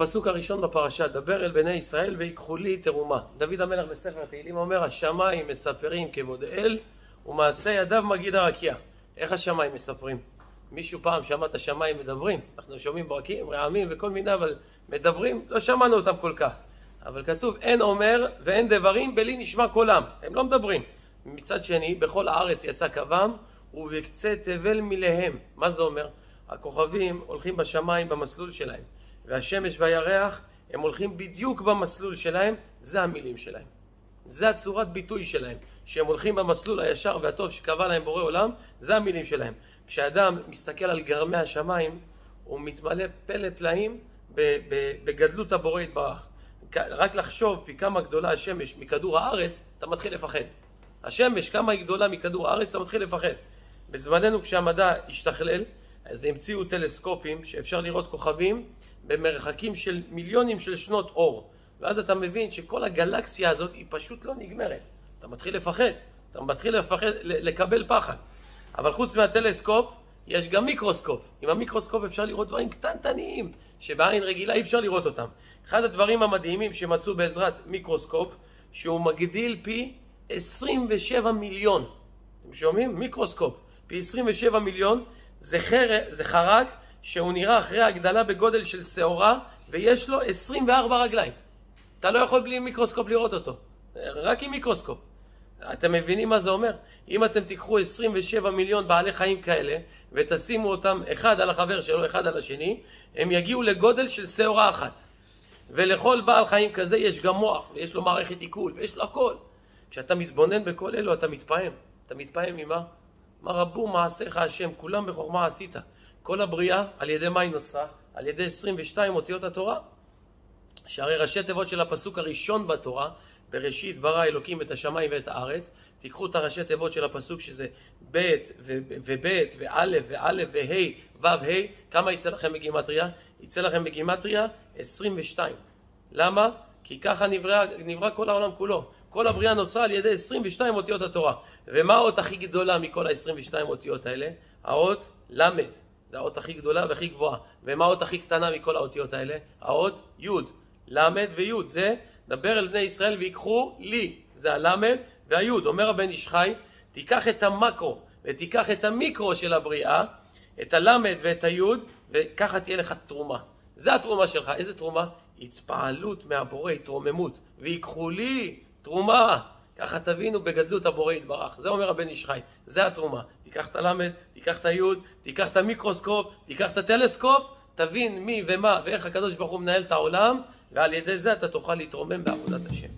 הפסוק הראשון בפרשה, דבר אל בני ישראל ויקחו לי תרומה. דוד המלך בספר התהילים אומר, השמיים מספרים כבוד אל ומעשה ידיו מגיד הרקיע. איך השמיים מספרים? מישהו פעם שמע את השמיים מדברים? אנחנו שומעים ברקים, רעמים וכל מיני, אבל מדברים, לא שמענו אותם כל כך. אבל כתוב, אין אומר ואין דברים בלי נשמע קולם. הם לא מדברים. מצד שני, בכל הארץ יצא קוום ובקצה תבל מליהם. מה זה אומר? הכוכבים הולכים בשמיים במסלול שלהם. והשמש והירח הם הולכים בדיוק במסלול שלהם, זה המילים שלהם. זה הצורת ביטוי שלהם, שהם הולכים במסלול הישר והטוב שקבע להם בורא עולם, זה המילים שלהם. כשאדם מסתכל על גרמי השמיים, הוא מתמלא פלא פלאים בגדלות הבורא יתברך. רק לחשוב פי כמה גדולה השמש מכדור הארץ, אתה מתחיל לפחד. השמש, כמה היא גדולה מכדור הארץ, אתה מתחיל לפחד. בזמננו כשהמדע השתכלל, אז המציאו טלסקופים שאפשר לראות כוכבים במרחקים של מיליונים של שנות אור. ואז אתה מבין שכל הגלקסיה הזאת היא פשוט לא נגמרת. אתה מתחיל לפחד, אתה מתחיל לפחד, לקבל פחד. אבל חוץ מהטלסקופ, יש גם מיקרוסקופ. עם המיקרוסקופ אפשר לראות דברים קטנטניים, שבעין רגילה אי אפשר לראות אותם. אחד הדברים המדהימים שמצאו בעזרת מיקרוסקופ, שהוא מגדיל פי 27 מיליון. אתם שומעים? מיקרוסקופ. פי 27 מיליון זה, חר... זה חרק שהוא נראה אחרי הגדלה בגודל של שעורה ויש לו 24 רגליים. אתה לא יכול בלי מיקרוסקופ לראות אותו, רק עם מיקרוסקופ. אתם מבינים מה זה אומר? אם אתם תיקחו 27 מיליון בעלי חיים כאלה ותשימו אותם אחד על החבר שלו, אחד על השני, הם יגיעו לגודל של שעורה אחת. ולכל בעל חיים כזה יש גם מוח, ויש לו מערכת עיכול, ויש לו הכל. כשאתה מתבונן בכל אלו אתה מתפעם. אתה מתפעם ממה? מה רבו מעשיך השם, כולם בחוכמה עשית. כל הבריאה, על ידי מה היא נוצרה? על ידי 22 אותיות התורה. שהרי ראשי תיבות של הפסוק הראשון בתורה, בראשית ברא אלוקים את השמיים ואת הארץ, תיקחו את הראשי תיבות של הפסוק שזה ב' וב' וא' וא' וה' ו' ה', כמה יצא לכם בגימטריה? יצא לכם בגימטריה 22. למה? כי ככה נברא, נברא כל העולם כולו. כל הבריאה נוצרה על ידי 22 אותיות התורה. ומה האות הכי גדולה מכל ה-22 אותיות האלה? האות ל'. זה האות הכי גדולה והכי גבוהה. ומה האות הכי קטנה מכל האותיות האלה? האות י'. ל' וי'. זה דבר אל בני ישראל ויקחו לי. זה הל' והי'. אומר הבן איש חי, תיקח את המקרו ותיקח את המיקרו של הבריאה, את הל' ואת הי', וככה תהיה לך תרומה. זה התרומה שלך. איזה תרומה? התפעלות מהבורא, התרוממות. ויקחו לי תרומה. ככה תבינו בגדלות הבורא יתברך. זה אומר הבן איש חי, זה התרומה. תיקח את הלמד, תיקח את היוד, תיקח את המיקרוסקופ, תיקח את הטלסקופ, תבין מי ומה ואיך הקדוש ברוך הוא מנהל את העולם, ועל ידי זה אתה תוכל להתרומם בעבודת השם.